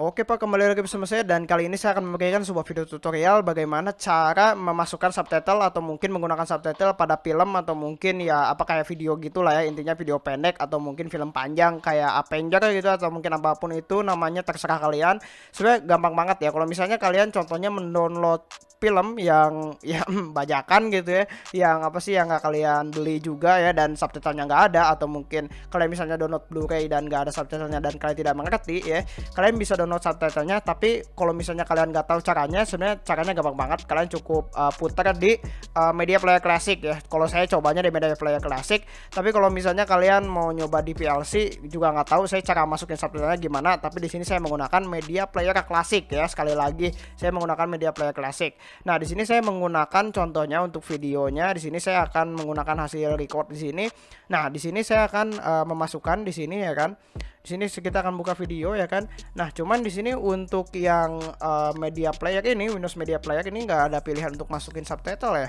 Oke Pak, kembali lagi bersama saya dan kali ini saya akan memberikan sebuah video tutorial bagaimana cara memasukkan subtitle atau mungkin menggunakan subtitle pada film atau mungkin ya apa kayak video gitulah ya intinya video pendek atau mungkin film panjang kayak Avenger gitu atau mungkin apa pun itu namanya terserah kalian. Sebenarnya gampang banget ya kalau misalnya kalian contohnya mendownload film yang yang bajakan gitu ya yang apa sih yang nggak kalian beli juga ya dan subtitlenya nggak ada atau mungkin kalian misalnya download Blu-ray dan nggak ada subtitlenya dan kalian tidak mengerti ya kalian bisa download subtitlenya tapi kalau misalnya kalian nggak tahu caranya sebenarnya caranya gampang banget kalian cukup uh, putar di uh, media player klasik ya kalau saya cobanya di media player klasik tapi kalau misalnya kalian mau nyoba di PLC juga nggak tahu saya cara masukin subtitlenya gimana tapi di sini saya menggunakan media player klasik ya sekali lagi saya menggunakan media player klasik Nah, di sini saya menggunakan contohnya untuk videonya. Di sini saya akan menggunakan hasil record di sini. Nah, di sini saya akan uh, memasukkan di sini ya kan. Di sini kita akan buka video ya kan. Nah, cuman di sini untuk yang uh, media player ini, Windows Media Player ini nggak ada pilihan untuk masukin subtitle ya.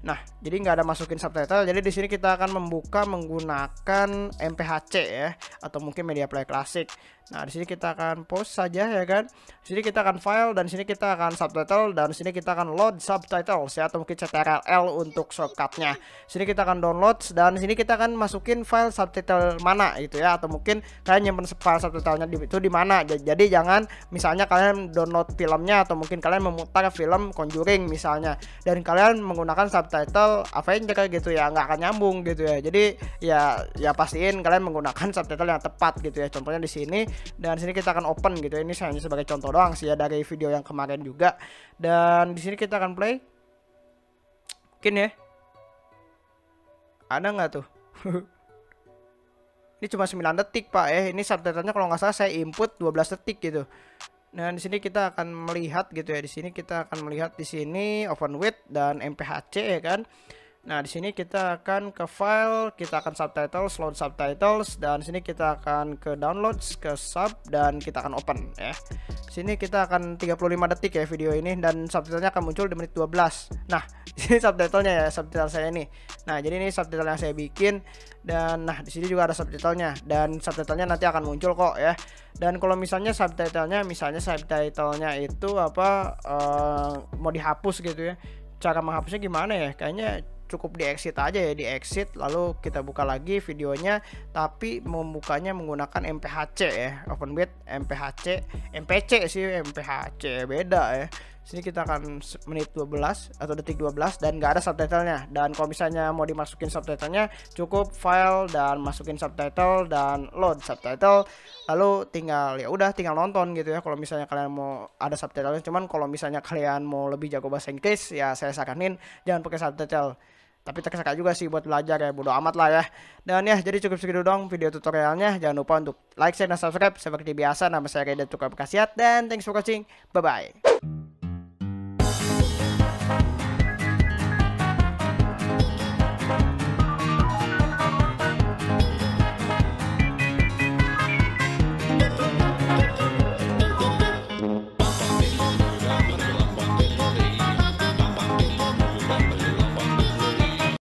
Nah, jadi nggak ada masukin subtitle. Jadi di sini kita akan membuka menggunakan MPHC ya, atau mungkin media player klasik. Nah, di sini kita akan post saja ya kan. Di sini kita akan file dan di sini kita akan subtitle dan di sini kita akan load subtitles ya atau mungkin ctrl untuk shortcutnya. Di sini kita akan download dan di sini kita akan masukin file subtitle mana gitu ya atau mungkin kalian nyimpen file subtitlenya di itu di mana. Jadi jangan misalnya kalian download filmnya atau mungkin kalian memutar film Conjuring misalnya dan kalian menggunakan subtitle Avenger gitu ya nggak akan nyambung gitu ya. Jadi ya ya pastiin kalian menggunakan subtitle yang tepat gitu ya. Contohnya di sini dan sini kita akan open gitu ya. ini hanya sebagai contoh doang sih ya dari video yang kemarin juga dan di sini kita akan play mungkin ya ada nggak tuh ini cuma 9 detik pak eh ini subtitlenya kalau nggak salah saya input 12 detik gitu Nah, di sini kita akan melihat gitu ya. Di sini kita akan melihat di sini open with dan MPHC ya kan. Nah, di sini kita akan ke file, kita akan subtitles, load subtitles dan sini kita akan ke downloads, ke sub dan kita akan open ya. Sini kita akan 35 detik ya video ini dan subtitlenya akan muncul di menit 12. Nah, di sini subtitlenya ya, subtitle saya ini. Nah, jadi ini subtitle yang saya bikin dan nah di sini juga ada subtitlenya dan subtitlenya nanti akan muncul kok ya. Dan kalau misalnya subtitlenya misalnya subtitlenya itu apa uh, mau dihapus gitu ya. Cara menghapusnya gimana ya? Kayaknya cukup di exit aja ya di exit lalu kita buka lagi videonya tapi membukanya menggunakan MPHC ya open bed MPHC MPC sih MPHC beda ya sini kita akan menit 12 atau detik 12 dan nggak ada subtitlenya. Dan kalau misalnya mau dimasukin subtitlenya cukup file dan masukin subtitle dan load subtitle. Lalu tinggal ya udah tinggal nonton gitu ya kalau misalnya kalian mau ada subtitlenya. Cuman kalau misalnya kalian mau lebih jago bahasa Inggris ya saya saranin jangan pakai subtitle. Tapi terkesan juga sih buat belajar ya bodo amat lah ya. Dan ya jadi cukup segitu dong video tutorialnya. Jangan lupa untuk like share dan subscribe. Seperti biasa nama saya Reda Tukar Bekasiat dan thanks for watching. Bye bye